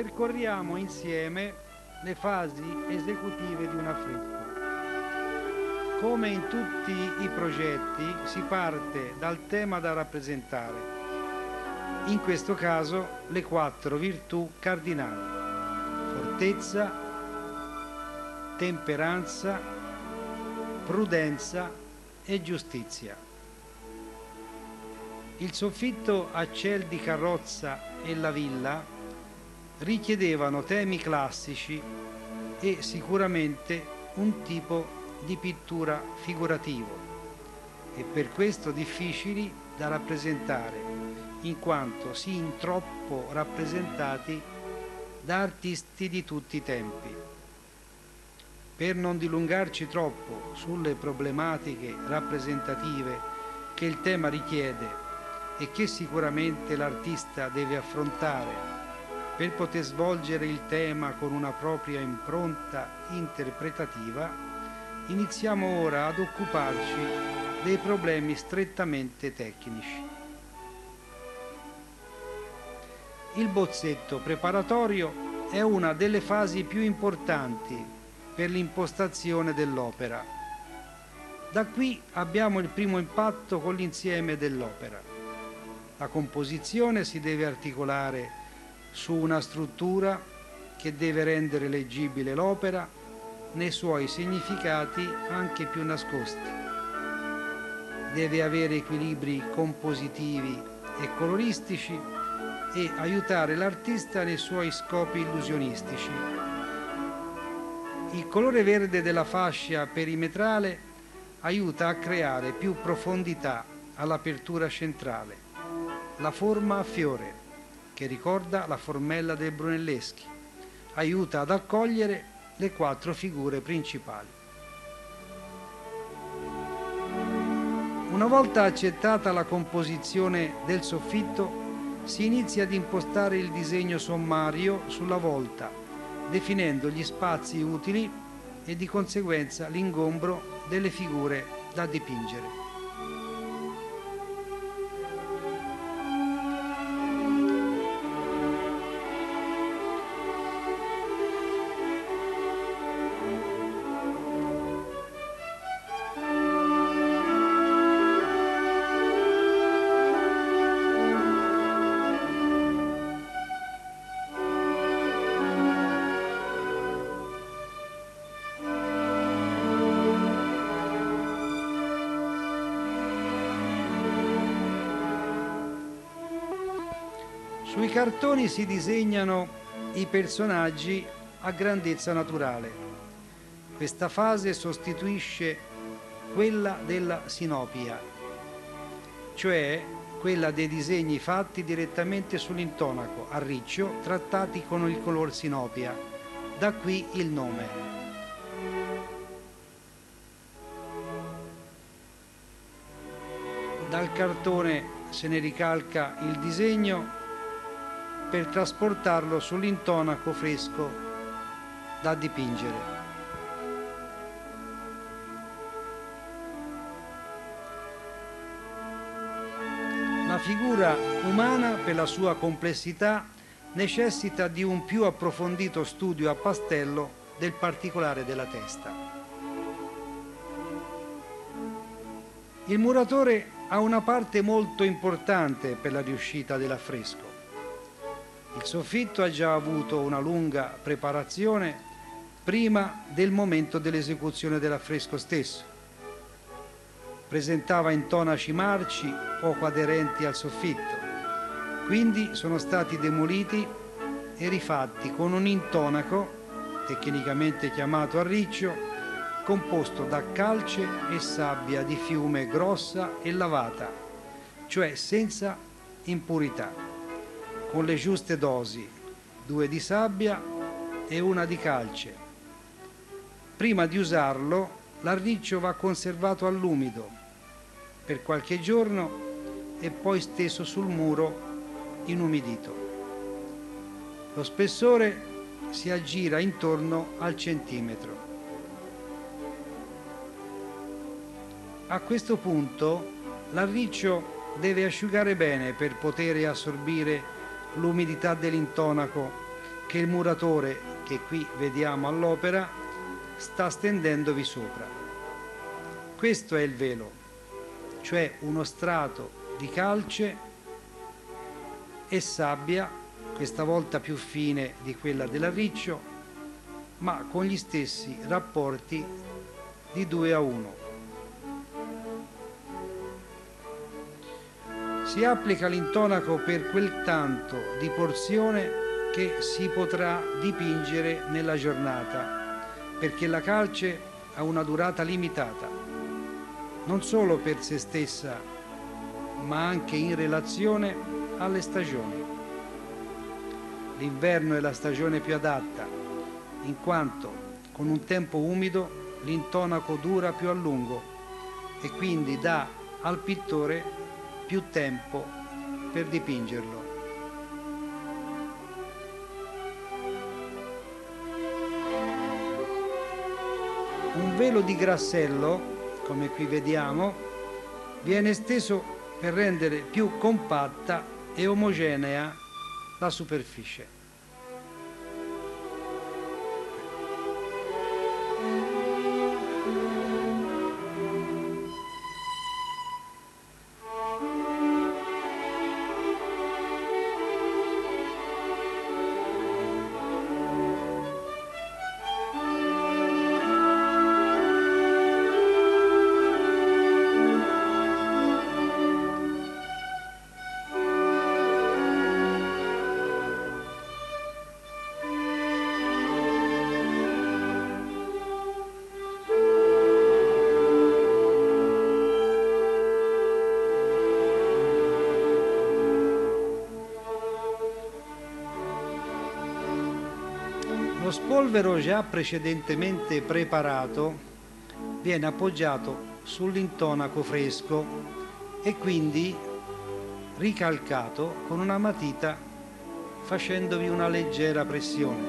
ripercorriamo insieme le fasi esecutive di un affresco. Come in tutti i progetti si parte dal tema da rappresentare, in questo caso le quattro virtù cardinali, fortezza, temperanza, prudenza e giustizia. Il soffitto a ciel di carrozza e la villa richiedevano temi classici e sicuramente un tipo di pittura figurativo e per questo difficili da rappresentare in quanto sin troppo rappresentati da artisti di tutti i tempi. Per non dilungarci troppo sulle problematiche rappresentative che il tema richiede e che sicuramente l'artista deve affrontare per poter svolgere il tema con una propria impronta interpretativa, iniziamo ora ad occuparci dei problemi strettamente tecnici. Il bozzetto preparatorio è una delle fasi più importanti per l'impostazione dell'opera. Da qui abbiamo il primo impatto con l'insieme dell'opera. La composizione si deve articolare su una struttura che deve rendere leggibile l'opera nei suoi significati anche più nascosti. Deve avere equilibri compositivi e coloristici e aiutare l'artista nei suoi scopi illusionistici. Il colore verde della fascia perimetrale aiuta a creare più profondità all'apertura centrale la forma a fiore, che ricorda la formella dei Brunelleschi, aiuta ad accogliere le quattro figure principali. Una volta accettata la composizione del soffitto, si inizia ad impostare il disegno sommario sulla volta, definendo gli spazi utili e di conseguenza l'ingombro delle figure da dipingere. Sui cartoni si disegnano i personaggi a grandezza naturale. Questa fase sostituisce quella della sinopia, cioè quella dei disegni fatti direttamente sull'intonaco, a riccio, trattati con il color sinopia. Da qui il nome. Dal cartone se ne ricalca il disegno per trasportarlo sull'intonaco fresco da dipingere. La figura umana, per la sua complessità, necessita di un più approfondito studio a pastello del particolare della testa. Il muratore ha una parte molto importante per la riuscita dell'affresco. Il soffitto ha già avuto una lunga preparazione prima del momento dell'esecuzione dell'affresco stesso. Presentava intonaci marci poco aderenti al soffitto, quindi sono stati demoliti e rifatti con un intonaco, tecnicamente chiamato arriccio, composto da calce e sabbia di fiume grossa e lavata, cioè senza impurità con le giuste dosi, due di sabbia e una di calce. Prima di usarlo, l'arriccio va conservato all'umido per qualche giorno e poi steso sul muro inumidito. Lo spessore si aggira intorno al centimetro. A questo punto l'arriccio deve asciugare bene per poter assorbire l'umidità dell'intonaco che il muratore che qui vediamo all'opera sta stendendovi sopra. Questo è il velo, cioè uno strato di calce e sabbia, questa volta più fine di quella dell'arriccio, ma con gli stessi rapporti di 2 a 1. Si applica l'intonaco per quel tanto di porzione che si potrà dipingere nella giornata, perché la calce ha una durata limitata, non solo per se stessa, ma anche in relazione alle stagioni. L'inverno è la stagione più adatta, in quanto con un tempo umido l'intonaco dura più a lungo e quindi dà al pittore più tempo per dipingerlo. Un velo di grassello, come qui vediamo, viene steso per rendere più compatta e omogenea la superficie. Lo spolvero già precedentemente preparato viene appoggiato sull'intonaco fresco e quindi ricalcato con una matita facendovi una leggera pressione.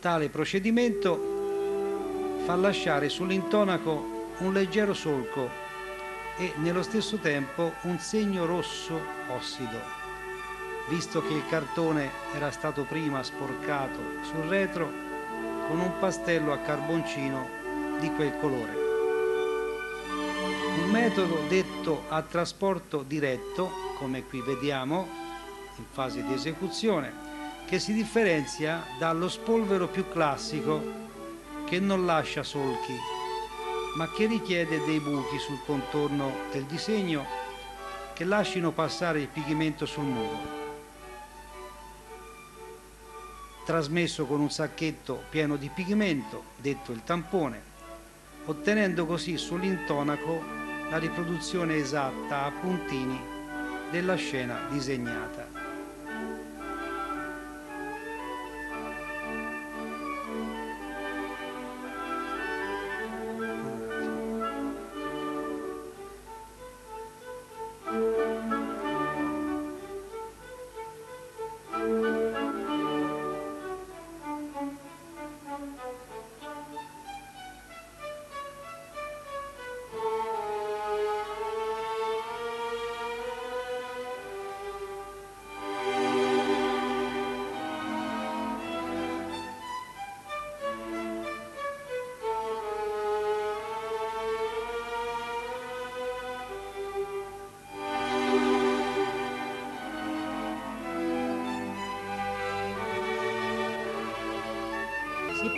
Tale procedimento fa lasciare sull'intonaco un leggero solco e nello stesso tempo un segno rosso ossido, visto che il cartone era stato prima sporcato sul retro con un pastello a carboncino di quel colore. Un metodo detto a trasporto diretto, come qui vediamo, in fase di esecuzione, che si differenzia dallo spolvero più classico che non lascia solchi ma che richiede dei buchi sul contorno del disegno che lasciano passare il pigmento sul muro. Trasmesso con un sacchetto pieno di pigmento, detto il tampone, ottenendo così sull'intonaco la riproduzione esatta a puntini della scena disegnata.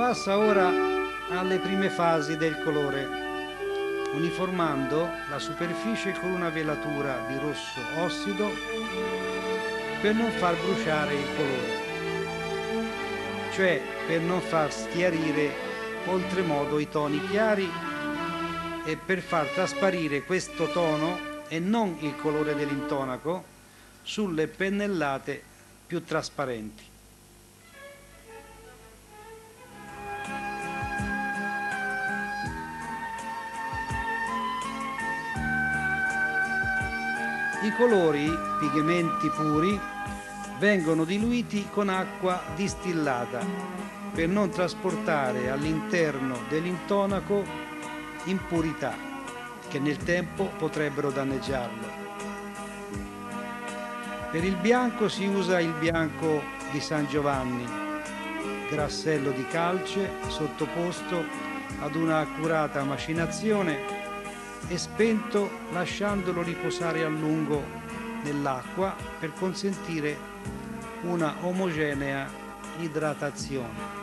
Passa ora alle prime fasi del colore, uniformando la superficie con una velatura di rosso ossido per non far bruciare il colore, cioè per non far schiarire oltremodo i toni chiari e per far trasparire questo tono e non il colore dell'intonaco sulle pennellate più trasparenti. I colori, pigmenti puri, vengono diluiti con acqua distillata per non trasportare all'interno dell'intonaco impurità che nel tempo potrebbero danneggiarlo. Per il bianco si usa il bianco di San Giovanni, grassello di calce sottoposto ad una accurata macinazione e spento lasciandolo riposare a lungo nell'acqua per consentire una omogenea idratazione.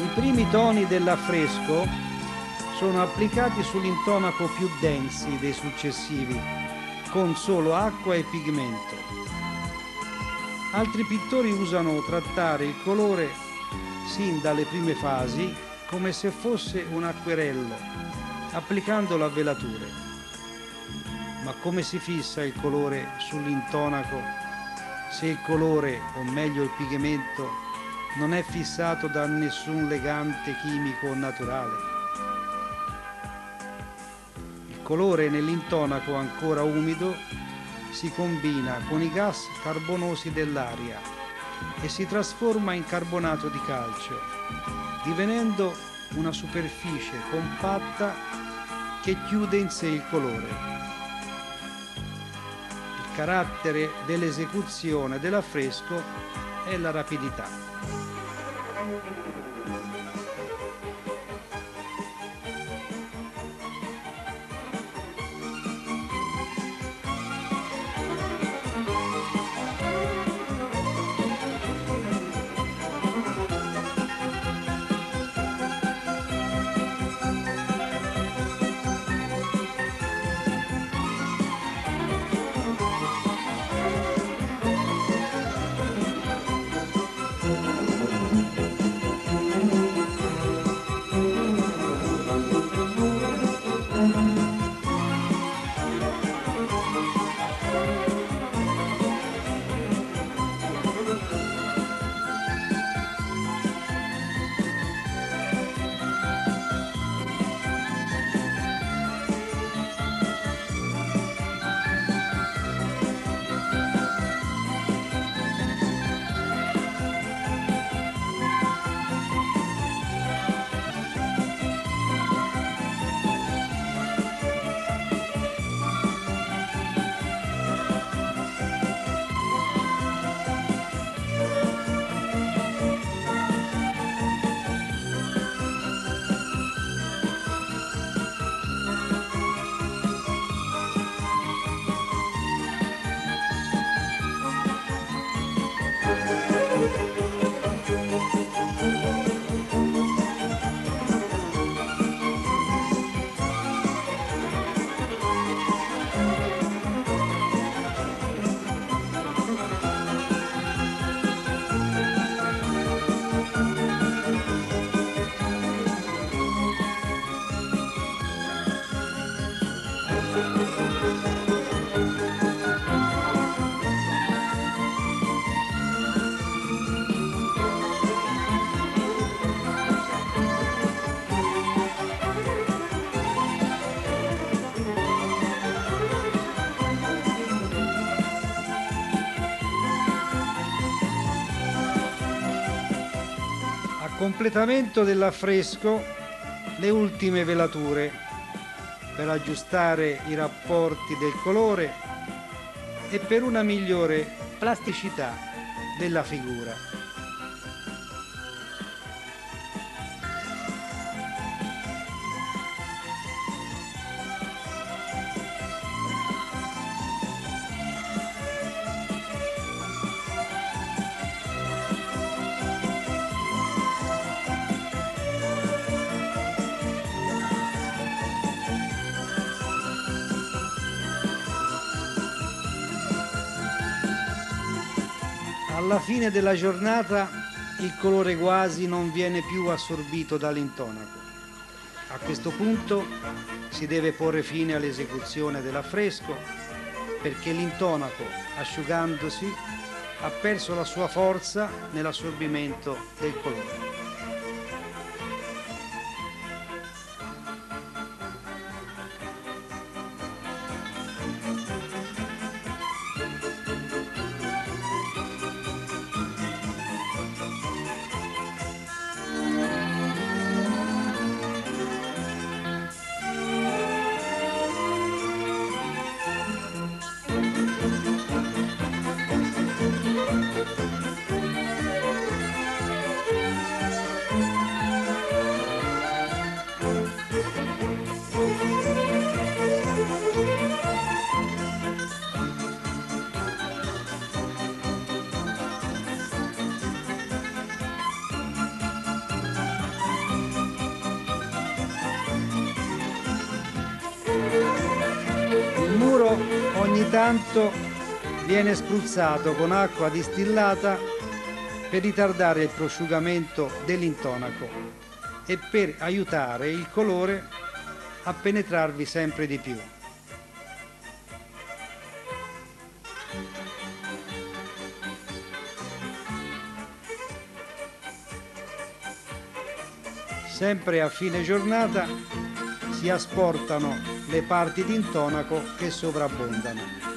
I primi toni dell'affresco sono applicati sull'intonaco più densi dei successivi, con solo acqua e pigmento. Altri pittori usano trattare il colore sin dalle prime fasi come se fosse un acquerello, applicandolo a velature. Ma come si fissa il colore sull'intonaco se il colore, o meglio il pigmento, non è fissato da nessun legante chimico naturale. Colore nell'intonaco ancora umido si combina con i gas carbonosi dell'aria e si trasforma in carbonato di calcio, divenendo una superficie compatta che chiude in sé il colore. Il carattere dell'esecuzione dell'affresco è la rapidità. Completamento dell'affresco le ultime velature per aggiustare i rapporti del colore e per una migliore plasticità della figura. Alla fine della giornata il colore quasi non viene più assorbito dall'intonaco. A questo punto si deve porre fine all'esecuzione dell'affresco perché l'intonaco, asciugandosi, ha perso la sua forza nell'assorbimento del colore. Tanto viene spruzzato con acqua distillata per ritardare il prosciugamento dell'intonaco e per aiutare il colore a penetrarvi sempre di più. Sempre a fine giornata si asportano le parti d'intonaco che sovrabbondano.